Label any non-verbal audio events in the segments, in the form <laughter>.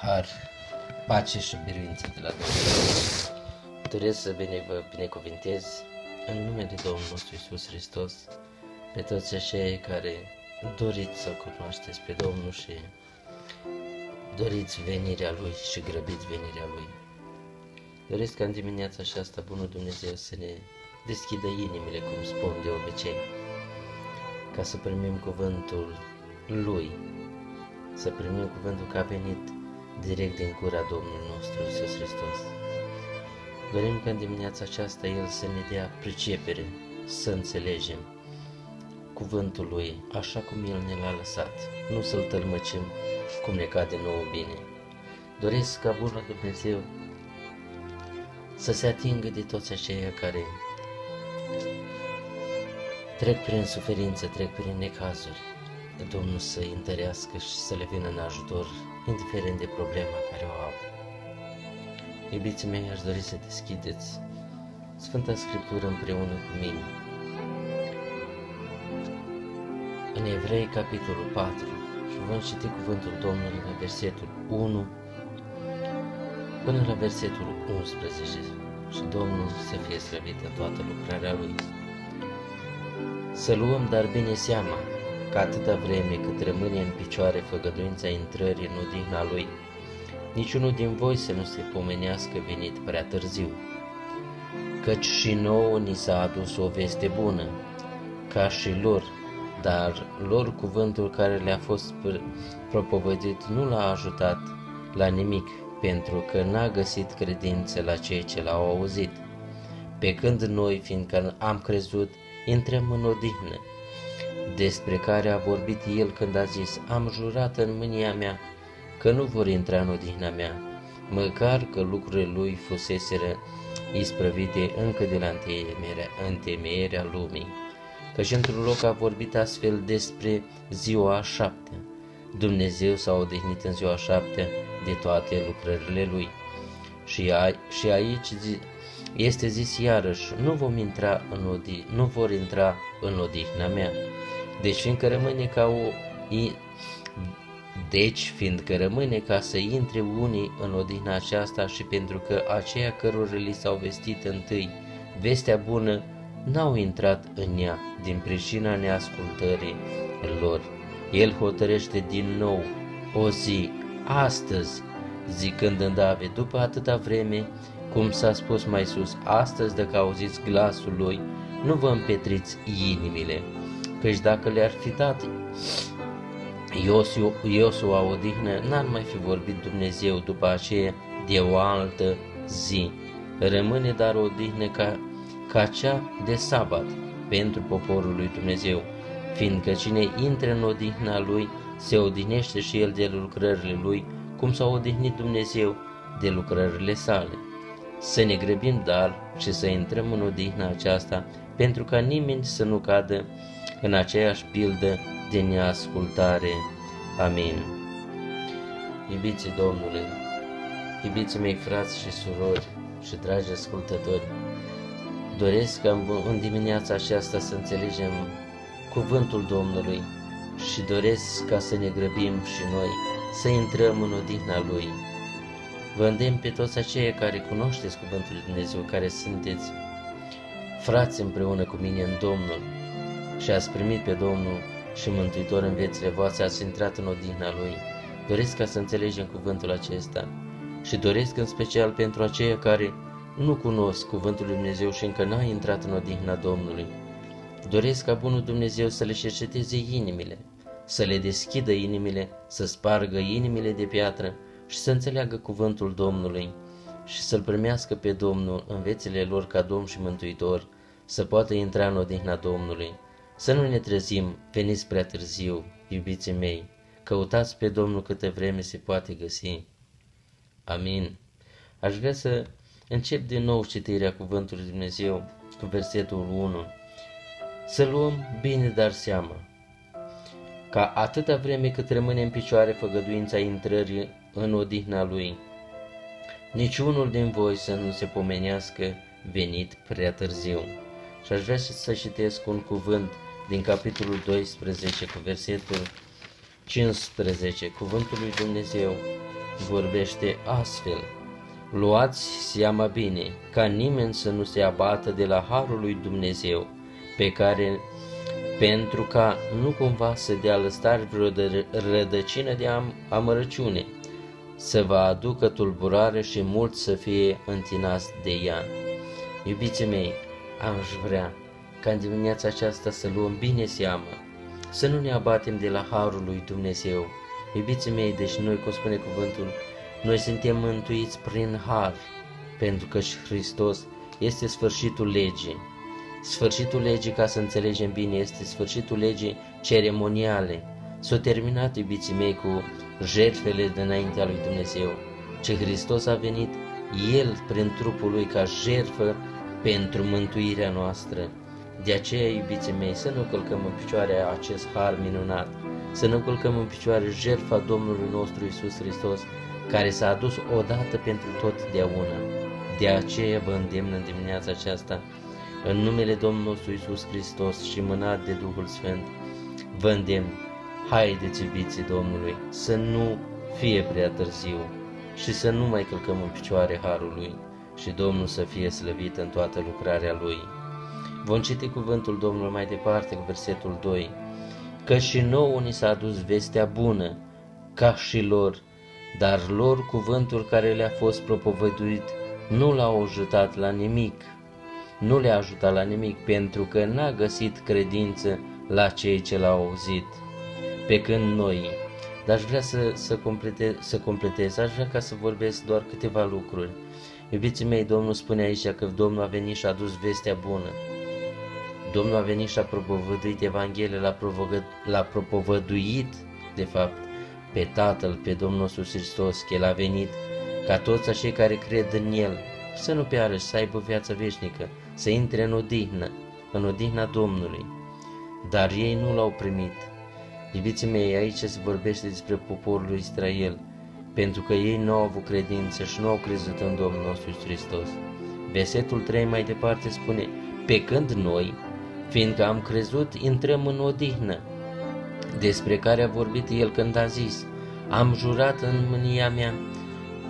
Har, pace și biruință de la Dumnezeu. Doresc să bine vă binecuvintez în numele Domnului nostru Iisus Hristos pe toți aceia care doriți să cunoașteți pe Domnul și doriți venirea Lui și grăbiți venirea Lui. Doresc ca în dimineața aceasta Bunul Dumnezeu să ne deschidă inimile, cum spun de obicei, ca să primim cuvântul Lui, să primim cuvântul că a venit direct din gura Domnului nostru Iisus Hristos. Dorim ca în dimineața aceasta El să ne dea pricepere, să înțelegem cuvântul Lui așa cum El ne l-a lăsat, nu să-L tălmăcim cum ne cade nouă bine. Doresc ca Bunul Dumnezeu să se atingă de toți aceia care trec prin suferință, trec prin necazuri, Domnul să-i întărească și să le vină în ajutor, indiferent de problema care o au. Iubiții mei, aș dori să deschideți Sfânta Scriptură împreună cu mine. În Evrei, capitolul 4, și vom citi cuvântul Domnului la versetul 1 până la versetul 11 și Domnul să fie slăvit în toată lucrarea Lui. Să luăm dar bine seama că atâta vreme cât rămâne în picioare făgăduința intrării în odihna Lui, niciunul din voi să nu se pomenească venit prea târziu. Căci și nouă ni s-a adus o veste bună, ca și lor, dar lor cuvântul care le-a fost propovădit nu l-a ajutat la nimic, pentru că n-a găsit credință la cei ce l-au auzit. Pe când noi, fiindcă am crezut, intrăm în odihnă, despre care a vorbit el când a zis, am jurat în mânia mea că nu vor intra în odihna mea, măcar că lucrurile lui fuseseră isprăvite încă de la întemeierea lumii. Căci într-un loc a vorbit astfel despre ziua a șaptea. Dumnezeu s-a odihnit în ziua a șaptea de toate lucrările lui. Și, a, și aici zi, este zis iarăși, nu vom intra în odi, nu vor intra în odihna mea. Deci fiindcă rămâne ca o deci, fiindcă rămâne ca să intre unii în odihna aceasta și pentru că aceia cărora li s-au vestit întâi vestea bună, n-au intrat în ea din pricina neascultării lor. El hotărăște din nou o zi, astăzi, zicând în David, după atâta vreme, cum s-a spus mai sus, astăzi dacă auziți glasul lui, nu vă împetriți inimile, căci dacă le-ar fi dat Iosiu, Iosua odihnă, n-ar mai fi vorbit Dumnezeu după aceea de o altă zi. Rămâne dar o odihnă ca, ca cea de sabat pentru poporul lui Dumnezeu, fiindcă cine intră în odihna lui, se odihnește și el de lucrările lui, cum s-a odihnit Dumnezeu de lucrările sale. Să ne grăbim dar și să intrăm în odihna aceasta, pentru ca nimeni să nu cadă în aceeași pildă de neascultare. Amin. Iubiții Domnului, iubiții mei frați și surori și dragi ascultători, doresc ca în dimineața aceasta să înțelegem cuvântul Domnului și doresc ca să ne grăbim și noi să intrăm în odihna Lui. Vă îndemn pe toți aceia care cunoașteți cuvântul Lui Dumnezeu, care sunteți frați împreună cu mine în Domnul și ați primit pe Domnul și Mântuitor în viețile voastre, ați intrat în odihna Lui. Doresc ca să înțelegem cuvântul acesta și doresc în special pentru aceia care nu cunosc cuvântul Lui Dumnezeu și încă n-a intrat în odihna Domnului. Doresc ca Bunul Dumnezeu să le cerceteze inimile, să le deschidă inimile, să spargă inimile de piatră și să înțeleagă cuvântul Domnului și să-L primească pe Domnul în viețile lor ca Domn și Mântuitor, să poată intra în odihna Domnului. Să nu ne trezim, veniți prea târziu, iubiții mei, căutați pe Domnul câte vreme se poate găsi. Amin. Aș vrea să încep din nou citirea Cuvântului Dumnezeu cu versetul 1. Să luăm bine dar seama, ca atâta vreme cât rămâne în picioare făgăduința intrării în odihna Lui, niciunul din voi să nu se pomenească venit prea târziu. Și aș vrea să citesc un cuvânt din capitolul 12 cu versetul 15. Cuvântul lui Dumnezeu vorbește astfel. Luați seama bine, ca nimeni să nu se abată de la harul lui Dumnezeu, pe care, pentru ca nu cumva să dea lăstare vreo rădăcină de am, amărăciune, să vă aducă tulburare și mult să fie întinați de ea. Iubiții mei, aș vrea ca în dimineața aceasta să luăm bine seama, să nu ne abatem de la Harul lui Dumnezeu. Iubiții mei, deci noi, cum spune cuvântul, noi suntem mântuiți prin Har, pentru că și Hristos este sfârșitul legii. Sfârșitul legii, ca să înțelegem bine, este sfârșitul legii ceremoniale. S-a terminat, iubiții mei, cu jertfele dinaintea lui Dumnezeu, ce Hristos a venit, El, prin trupul Lui, ca jertfă pentru mântuirea noastră. De aceea, iubiții mei, să nu călcăm în picioare acest har minunat, să nu călcăm în picioare jertfa Domnului nostru Isus Hristos, care s-a adus odată pentru totdeauna. De aceea vă îndemn în dimineața aceasta, în numele Domnului nostru Isus Hristos și mânat de Duhul Sfânt, vă îndemn, haideți iubiții Domnului, să nu fie prea târziu și să nu mai călcăm în picioare harul Lui și Domnul să fie slăvit în toată lucrarea Lui. Vom citi cuvântul Domnului mai departe cu versetul 2. Că și nouă ni s-a adus vestea bună, ca și lor, dar lor cuvântul care le-a fost propovăduit nu l-au ajutat la nimic. Nu le-a ajutat la nimic pentru că n-a găsit credință la cei ce l-au auzit. Pe când noi, dar aș vrea să, să, complete, să completez, aș vrea ca să vorbesc doar câteva lucruri. Iubiții mei, Domnul spune aici că Domnul a venit și a adus vestea bună. Domnul a venit și a propovăduit Evanghelia, l-a, l-a propovăduit, de fapt, pe Tatăl, pe Domnul Iisus Hristos, că El a venit ca toți acei care cred în El să nu piară și să aibă viață veșnică, să intre în odihnă, în odihna Domnului. Dar ei nu l-au primit. Iubiții mei, aici se vorbește despre poporul lui Israel, pentru că ei nu au avut credință și nu au crezut în Domnul nostru Hristos. Versetul 3 mai departe spune, pe când noi, fiindcă am crezut, intrăm în odihnă, despre care a vorbit el când a zis, am jurat în mânia mea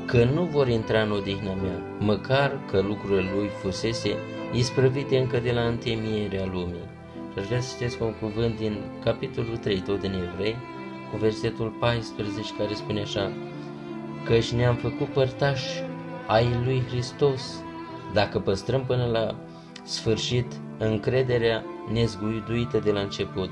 că nu vor intra în odihna mea, măcar că lucrurile lui fusese isprăvite încă de la întemierea lumii. Și aș vrea să citesc un cuvânt din capitolul 3, tot din Evrei, cu versetul 14, care spune așa, Căci ne-am făcut părtași ai lui Hristos, dacă păstrăm până la sfârșit încrederea nezguiduită de la început.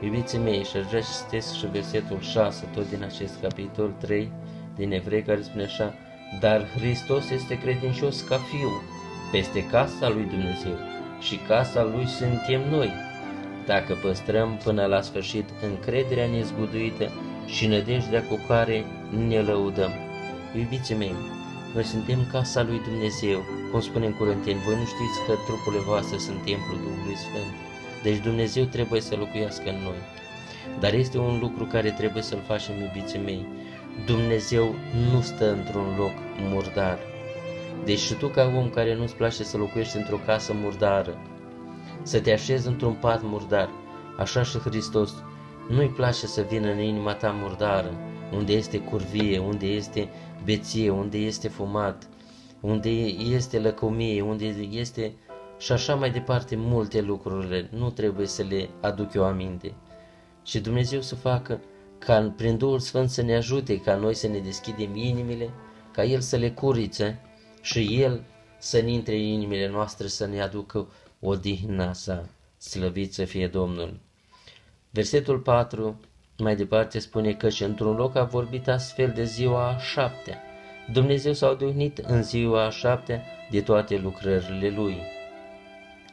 Iubiții mei, și aș vrea să citesc și versetul 6, tot din acest capitol 3 din Evrei, care spune așa, Dar Hristos este credincios ca fiu peste casa lui Dumnezeu și casa lui suntem noi, dacă păstrăm până la sfârșit încrederea nezguduită și nădejdea cu care ne lăudăm. Iubiții mei, noi suntem casa lui Dumnezeu, cum spune în Corinteni, voi nu știți că trupurile voastre sunt templul Duhului Sfânt. Deci Dumnezeu trebuie să locuiască în noi. Dar este un lucru care trebuie să-l facem, iubiții mei. Dumnezeu nu stă într-un loc murdar. Deci și tu ca om care nu-ți place să locuiești într-o casă murdară, să te așezi într-un pat murdar, așa și Hristos nu-i place să vină în inima ta murdară, unde este curvie, unde este beție, unde este fumat, unde este lăcomie, unde este și așa mai departe multe lucruri, nu trebuie să le aduc eu aminte. Și Dumnezeu să facă ca prin Duhul Sfânt să ne ajute ca noi să ne deschidem inimile, ca El să le curițe și El să ne intre în inimile noastre să ne aducă odihna sa. Slăvit să fie Domnul! Versetul 4 mai departe spune că și într-un loc a vorbit astfel de ziua a șaptea. Dumnezeu s-a odihnit în ziua a șaptea de toate lucrările Lui.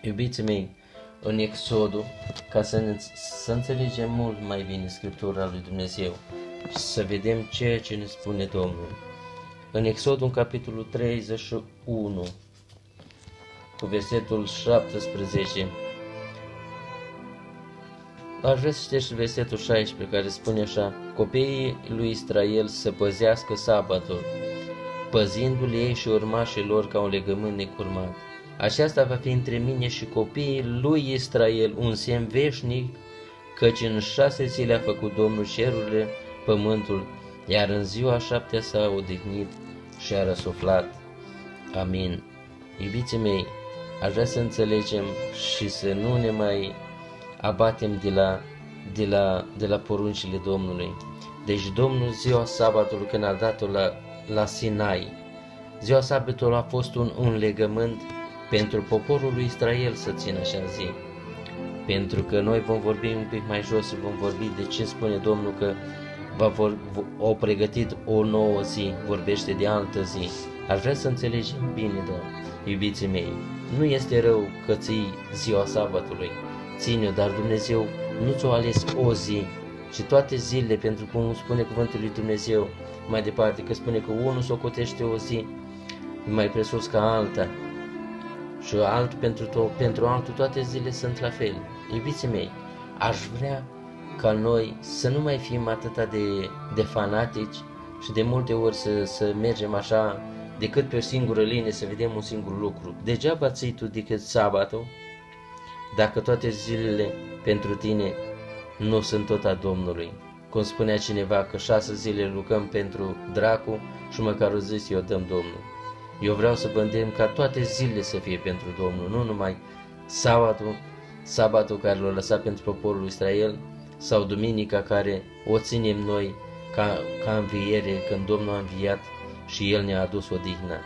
Iubiții mei, în Exodul, ca să, ne, să înțelegem mult mai bine Scriptura lui Dumnezeu și să vedem ceea ce ne spune Domnul. În Exodul, în capitolul 31, cu versetul 17, Aș vrea să citești versetul 16 care spune așa Copiii lui Israel să păzească sabatul, păzindu-l ei și urmașii lor ca un legământ necurmat. Aceasta va fi între mine și copiii lui Israel un semn veșnic, căci în șase zile a făcut Domnul cerurile, pământul iar în ziua șaptea s-a odihnit și a răsuflat. Amin. Iubiții mei, aș vrea să înțelegem și să nu ne mai abatem de la, de la, de la poruncile Domnului. Deci Domnul ziua sabatului când a dat-o la, la Sinai, ziua sabatului a fost un, un legământ pentru poporul lui Israel să țină așa zi. Pentru că noi vom vorbi un pic mai jos, vom vorbi de ce spune Domnul că va vor, o pregătit o nouă zi, vorbește de altă zi. Aș vrea să înțelegem bine, da, iubiții mei. Nu este rău că ții ziua sabatului, ține-o, dar Dumnezeu nu ți-o ales o zi, ci toate zilele, pentru cum spune cuvântul lui Dumnezeu mai departe, că spune că unul socotește o zi mai presus ca alta și alt pentru, to- pentru altul toate zilele sunt la fel. Iubiții mei, aș vrea ca noi să nu mai fim atâta de, de fanatici și de multe ori să, să mergem așa decât pe o singură linie să vedem un singur lucru. Degeaba ții tu decât sabatul dacă toate zilele pentru tine nu sunt tot a Domnului. Cum spunea cineva că șase zile lucrăm pentru dracu și măcar o zi o dăm Domnul. Eu vreau să vă îndemn ca toate zilele să fie pentru Domnul, nu numai sabatul, sabatul care l-a lăsat pentru poporul Israel sau duminica care o ținem noi ca, ca înviere când Domnul a înviat și El ne-a adus odihna.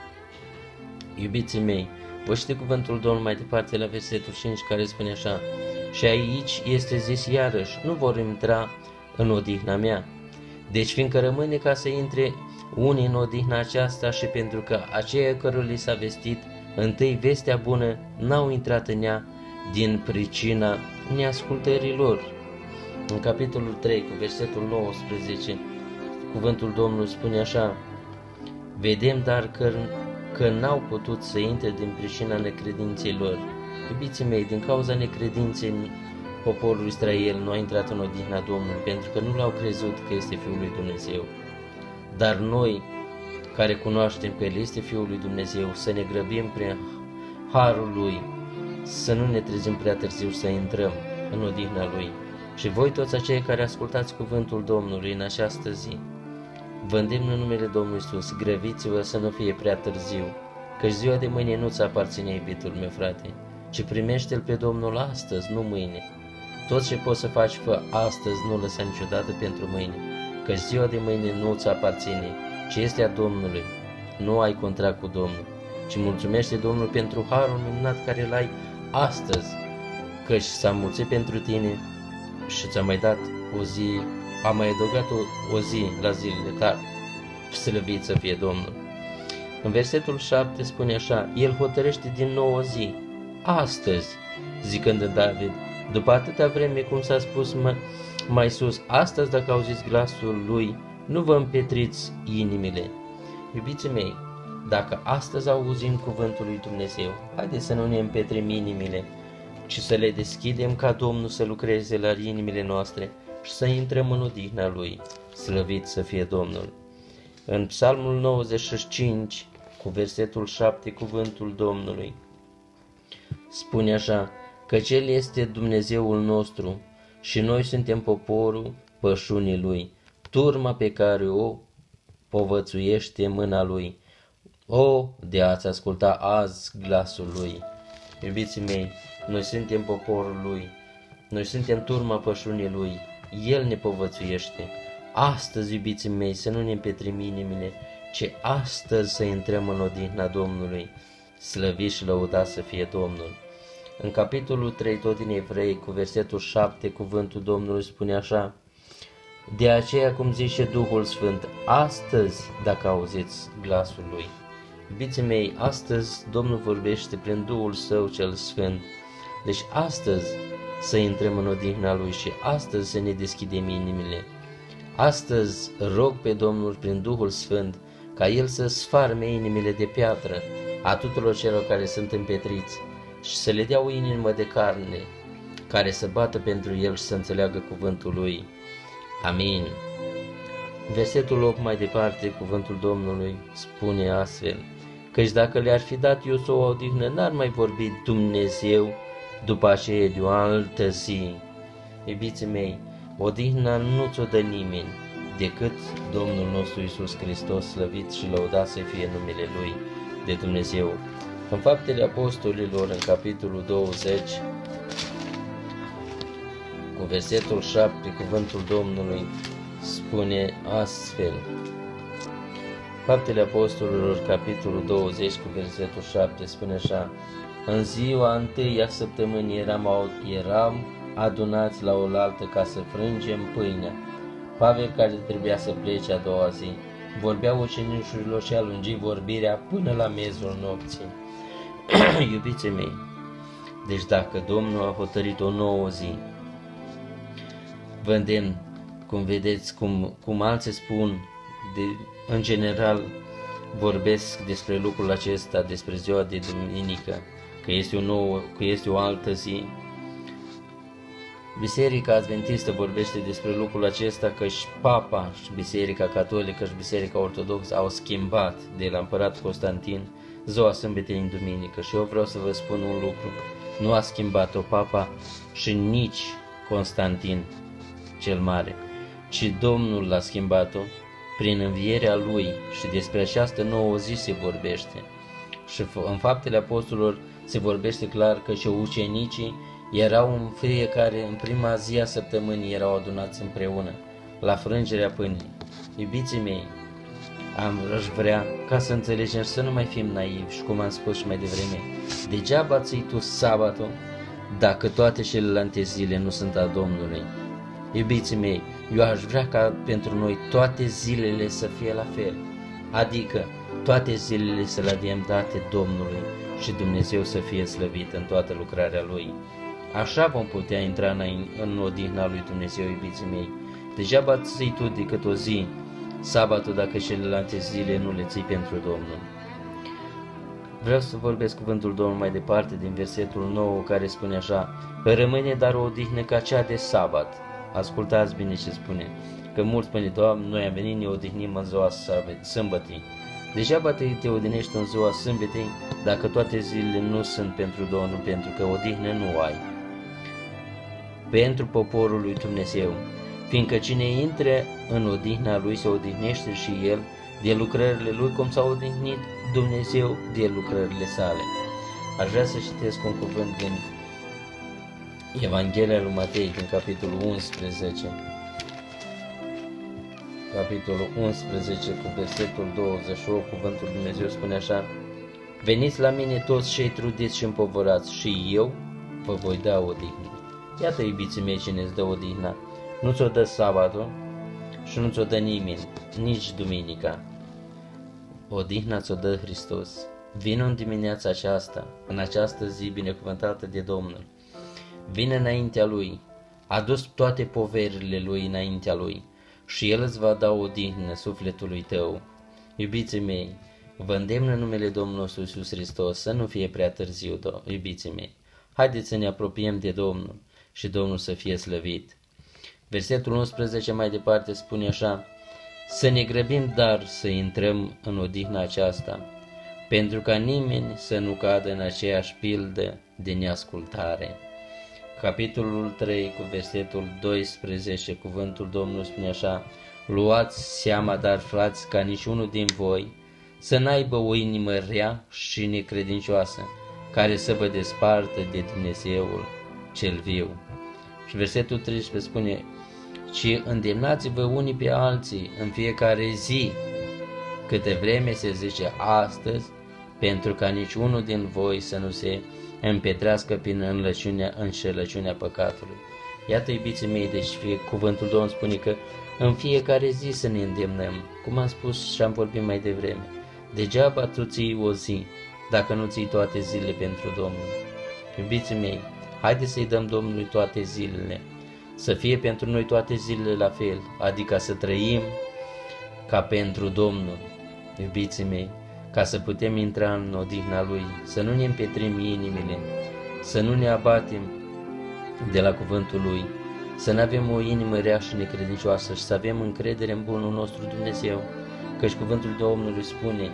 Iubiții mei, vă știți cuvântul Domnului mai departe la versetul 5 care spune așa Și aici este zis iarăși, nu vor intra în odihna mea. Deci fiindcă rămâne ca să intre unii în odihna aceasta și pentru că aceia cărora li s-a vestit întâi vestea bună n-au intrat în ea din pricina neascultării lor. În capitolul 3, cu versetul 19, cuvântul Domnului spune așa, Vedem dar că, că n-au putut să intre din pricina necredinței lor. Iubiții mei, din cauza necredinței poporul Israel nu a intrat în odihna Domnului pentru că nu l-au crezut că este Fiul lui Dumnezeu. Dar noi, care cunoaștem că El este Fiul lui Dumnezeu, să ne grăbim prin harul Lui, să nu ne trezim prea târziu să intrăm în odihna Lui. Și voi toți acei care ascultați cuvântul Domnului în această zi, vă îndemn în numele Domnului Iisus, grăbiți-vă să nu fie prea târziu, căci ziua de mâine nu-ți aparține, iubitul meu frate, ci primește-L pe Domnul astăzi, nu mâine. Tot ce poți să faci, fă astăzi, nu lăsa niciodată pentru mâine că ziua de mâine nu ți aparține, ci este a Domnului. Nu ai contract cu Domnul, ci mulțumește Domnul pentru harul minunat care l-ai astăzi, căci s-a mulțit pentru tine și ți-a mai dat o zi, a mai adăugat o, o zi la zilele tale. Slăvit să fie Domnul. În versetul 7 spune așa, El hotărăște din nou o zi, astăzi, zicând în David, după atâta vreme cum s-a spus, mă, mai sus, astăzi dacă auziți glasul lui, nu vă împetriți inimile. Iubiții mei, dacă astăzi auzim cuvântul lui Dumnezeu, haideți să nu ne împetrim inimile, ci să le deschidem ca Domnul să lucreze la inimile noastre și să intrăm în odihna Lui. Slăvit să fie Domnul! În Psalmul 95, cu versetul 7, cuvântul Domnului, spune așa, că El este Dumnezeul nostru, și noi suntem poporul pășunii lui, turma pe care o povățuiește mâna lui. O, de a-ți asculta azi glasul lui. Iubiții mei, noi suntem poporul lui, noi suntem turma pășunii lui, el ne povățuiește. Astăzi, iubiții mei, să nu ne împetrim inimile, ci astăzi să intrăm în odihna Domnului. Slăvit și lăudat să fie Domnul. În capitolul 3, tot din Evrei, cu versetul 7, cuvântul Domnului spune așa, De aceea, cum zice Duhul Sfânt, astăzi, dacă auziți glasul Lui. Iubiții mei, astăzi Domnul vorbește prin Duhul Său cel Sfânt. Deci astăzi să intrăm în odihna Lui și astăzi să ne deschidem inimile. Astăzi rog pe Domnul prin Duhul Sfânt ca El să sfarme inimile de piatră a tuturor celor care sunt împetriți și să le dea o inimă de carne care să bată pentru el și să înțeleagă cuvântul lui. Amin. Versetul 8 mai departe, cuvântul Domnului spune astfel, căci dacă le-ar fi dat eu să o odihnă, n-ar mai vorbi Dumnezeu după aceea de o altă zi. Iubiții mei, odihna nu ți-o dă nimeni, decât Domnul nostru Isus Hristos, slăvit și lăudat să fie numele Lui de Dumnezeu. În Faptele Apostolilor, în capitolul 20, cu versetul 7, cuvântul Domnului spune astfel. Faptele Apostolilor, capitolul 20, cu versetul 7, spune așa. În ziua întâia săptămânii eram, eram adunați la oaltă ca să frângem pâinea. Pavel, care trebuia să plece a doua zi, vorbea ucenicilor și a lungit vorbirea până la mezul nopții. <clears throat> Iubiții mei, deci dacă Domnul a hotărit o nouă zi, vă îndemn, cum vedeți, cum, cum alții spun, de, în general vorbesc despre lucrul acesta, despre ziua de duminică, că este o nouă, că este o altă zi. Biserica Adventistă vorbește despre lucrul acesta că și Papa și Biserica Catolică și Biserica Ortodoxă au schimbat de la împărat Constantin ziua sâmbetei în duminică și eu vreau să vă spun un lucru. Nu a schimbat-o Papa și nici Constantin cel Mare, ci Domnul l-a schimbat-o prin învierea lui și despre această nouă zi se vorbește. Și în faptele apostolilor se vorbește clar că și ucenicii erau în fiecare, în prima zi a săptămânii erau adunați împreună la frângerea pâinii. Iubiții mei, am aș vrea ca să înțelegem să nu mai fim naivi și cum am spus și mai devreme. Degeaba ții tu sabatul dacă toate celelalte zile nu sunt a Domnului. Iubiții mei, eu aș vrea ca pentru noi toate zilele să fie la fel, adică toate zilele să le avem date Domnului și Dumnezeu să fie slăvit în toată lucrarea Lui. Așa vom putea intra în, în odihna Lui Dumnezeu, iubiții mei. Degeaba ții tu decât o zi, sabatul, dacă celelalte zile nu le ții pentru Domnul. Vreau să vorbesc cuvântul Domnului mai departe din versetul 9 care spune așa Rămâne dar o odihnă ca cea de sabat. Ascultați bine ce spune. Că mulți spune, Doamne, noi am venit, ne odihnim în ziua sâmbătii. Degeaba te, te odinești în ziua sâmbetei dacă toate zilele nu sunt pentru Domnul, pentru că odihnă nu ai. Pentru poporul lui Dumnezeu, fiindcă cine intre în odihna lui se odihnește și el de lucrările lui cum s-a odihnit Dumnezeu de lucrările sale. Aș vrea să citesc un cuvânt din Evanghelia lui Matei, din capitolul 11, capitolul 11 cu versetul 28, cuvântul Dumnezeu spune așa, Veniți la mine toți cei trudiți și împovărați și eu vă voi da odihnă. Iată, iubiții mei, cine îți dă odihna. Nu ți-o dă sabatul și nu ți-o dă nimeni, nici duminica. Odihna ți-o dă Hristos. Vino în dimineața aceasta, în această zi binecuvântată de Domnul. Vine înaintea Lui, a dus toate poverile Lui înaintea Lui și El îți va da odihnă sufletului tău. Iubiții mei, vă îndemn în numele Domnului nostru Iisus Hristos să nu fie prea târziu, iubiții mei. Haideți să ne apropiem de Domnul și Domnul să fie slăvit. Versetul 11 mai departe spune așa, Să ne grăbim dar să intrăm în odihna aceasta, pentru ca nimeni să nu cadă în aceeași pildă de neascultare. Capitolul 3 cu versetul 12, cuvântul Domnului spune așa, Luați seama, dar frați, ca niciunul din voi să n-aibă o inimă rea și necredincioasă, care să vă despartă de Dumnezeul cel viu. Și versetul 13 spune, ci îndemnați-vă unii pe alții în fiecare zi, câte vreme se zice astăzi, pentru ca niciunul din voi să nu se împetrească prin înlăciunea, înșelăciunea păcatului. Iată, iubiții mei, deci fie, cuvântul Domnului spune că în fiecare zi să ne îndemnăm, cum am spus și am vorbit mai devreme. Degeaba tu ții o zi, dacă nu ții toate zilele pentru Domnul. Iubiții mei, haideți să-i dăm Domnului toate zilele, să fie pentru noi toate zilele la fel, adică să trăim ca pentru Domnul, iubiții mei, ca să putem intra în odihna Lui, să nu ne împetrim inimile, să nu ne abatem de la cuvântul Lui, să nu avem o inimă rea și necredincioasă și să avem încredere în bunul nostru Dumnezeu, căci cuvântul Domnului spune,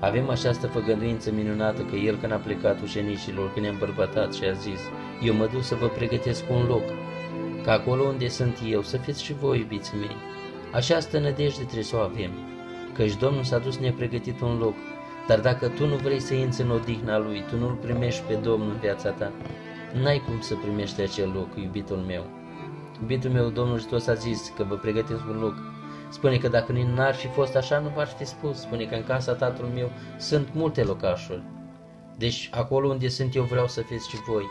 avem această făgăduință minunată că El când a plecat ucenicilor, când ne-a îmbărbătat și a zis, eu mă duc să vă pregătesc un loc, ca acolo unde sunt eu, să fiți și voi, iubiții mei. Această nădejde trebuie să o avem, căci Domnul s-a dus ne-a pregătit un loc, dar dacă tu nu vrei să intri în odihna Lui, tu nu-L primești pe Domnul în viața ta, n-ai cum să primești acel loc, iubitul meu. Iubitul meu, Domnul Hristos a zis că vă pregătesc un loc. Spune că dacă n-ar fi fost așa, nu v-aș fi spus. Spune că în casa tatălui meu sunt multe locașuri. Deci acolo unde sunt eu vreau să fiți și voi.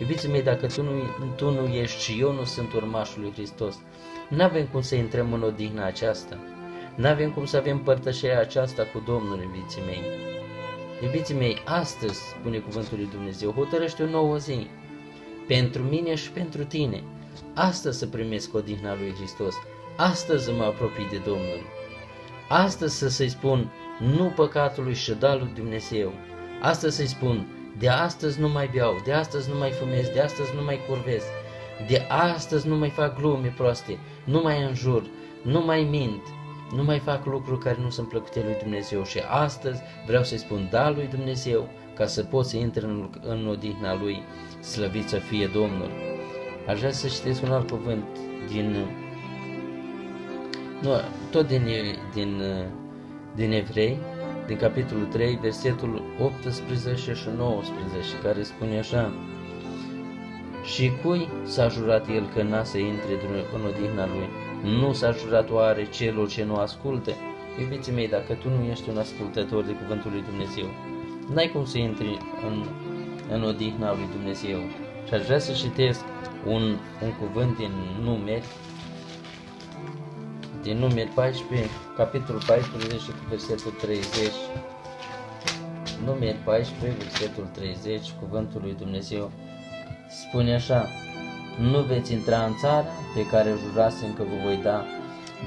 Iubiții mei, dacă tu nu, tu nu ești și eu nu sunt urmașul lui Hristos, nu avem cum să intrăm în odihna aceasta. Nu avem cum să avem părtășia aceasta cu Domnul, iubiții mei. Iubiții mei, astăzi, spune cuvântul lui Dumnezeu, hotărăște o nouă zi. Pentru mine și pentru tine. Astăzi să primesc odihna lui Hristos. Astăzi să mă apropii de Domnul. Astăzi să să-i spun nu păcatului și da lui Dumnezeu. Astăzi să-i spun, de astăzi nu mai beau, de astăzi nu mai fumez, de astăzi nu mai curvez, de astăzi nu mai fac glume proaste, nu mai înjur, nu mai mint, nu mai fac lucruri care nu sunt plăcute lui Dumnezeu și astăzi vreau să-i spun da lui Dumnezeu ca să pot să intre în, în odihna lui, slăvit să fie Domnul. Aș vrea să citesc un alt cuvânt din, nu, tot din, din, din Evrei, din capitolul 3, versetul 18 și 19, care spune așa, Și cui s-a jurat el că n-a să intre în odihna lui? Nu s-a jurat oare celor ce nu ascultă? Iubiții mei, dacă tu nu ești un ascultător de cuvântul lui Dumnezeu, n-ai cum să intri în, în odihna lui Dumnezeu. Și aș vrea să citesc un, un cuvânt din numeri, din numeri 14, capitolul 14 cu versetul 30. Numeri 14, versetul 30, cuvântul lui Dumnezeu spune așa, Nu veți intra în țara pe care jurasem că vă voi da,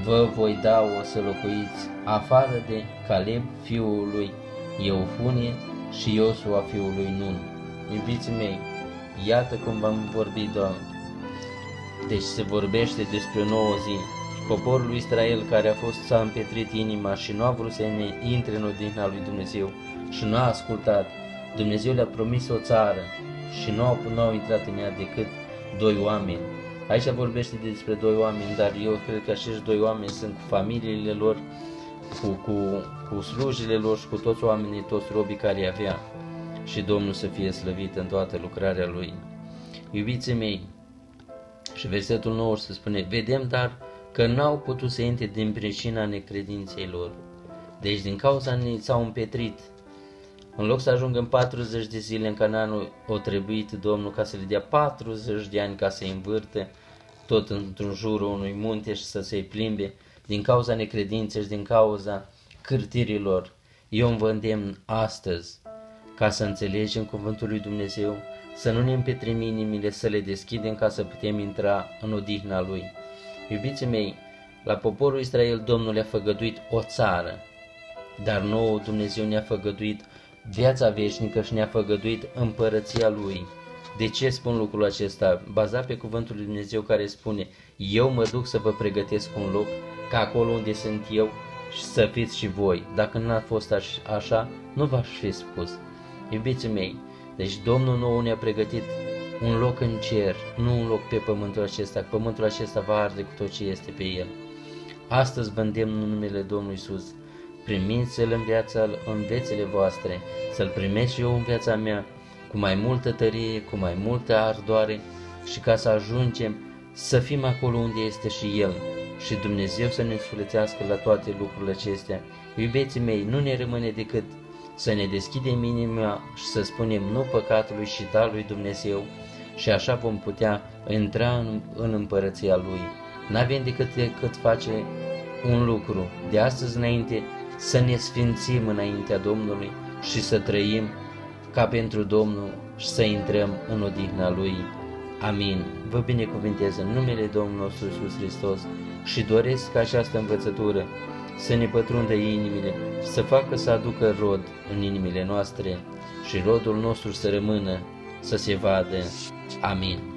vă voi da o să locuiți afară de Caleb, fiul lui Eufunie și Iosua, fiul lui Nun. Iubiții mei, iată cum v-am vorbit, Doamne. Deci se vorbește despre o nouă zi, Poporul lui Israel care a fost s-a împetrit inima și nu a vrut să ne intre în odihna lui Dumnezeu și nu a ascultat. Dumnezeu le-a promis o țară și nu au, nu au intrat în ea decât doi oameni. Aici vorbește despre doi oameni, dar eu cred că acești doi oameni sunt cu familiile lor, cu, cu, cu slujile lor și cu toți oamenii, toți robii care îi avea. Și Domnul să fie slăvit în toată lucrarea Lui. Iubiții mei, și versetul 9 se spune, vedem dar că n-au putut să intre din pricina necredinței lor. Deci din cauza ne s-au împetrit. În loc să ajungă în 40 de zile în Cananul, o trebuit Domnul ca să le dea 40 de ani ca să-i învârte tot într-un jurul unui munte și să se plimbe din cauza necredinței și din cauza cârtirilor. Eu vă îndemn astăzi ca să înțelegem cuvântul lui Dumnezeu, să nu ne împetrim inimile, să le deschidem ca să putem intra în odihna Lui. Iubiții mei, la poporul Israel Domnul le-a făgăduit o țară, dar nouă Dumnezeu ne-a făgăduit viața veșnică și ne-a făgăduit împărăția Lui. De ce spun lucrul acesta? Bazat pe cuvântul lui Dumnezeu care spune Eu mă duc să vă pregătesc un loc ca acolo unde sunt eu și să fiți și voi. Dacă nu aș fost așa, nu v-aș fi spus. Iubiții mei, deci Domnul nou ne-a pregătit un loc în cer, nu un loc pe pământul acesta, pământul acesta va arde cu tot ce este pe el. Astăzi vă îndemn în numele Domnului Iisus, primiți-L în viața, în viețile voastre, să-L primești și eu în viața mea, cu mai multă tărie, cu mai multă ardoare și ca să ajungem să fim acolo unde este și El și Dumnezeu să ne sfârțească la toate lucrurile acestea. Iubeții mei, nu ne rămâne decât să ne deschidem inima și să spunem nu păcatului și da lui Dumnezeu și așa vom putea intra în, în împărăția Lui. N-avem decât, decât face un lucru, de astăzi înainte să ne sfințim înaintea Domnului și să trăim ca pentru Domnul și să intrăm în odihna Lui. Amin. Vă binecuvintez în numele Domnului nostru Iisus Hristos și doresc ca această învățătură să ne pătrundă inimile și să facă să aducă rod în inimile noastre și rodul nostru să rămână, să se vadă. Amin.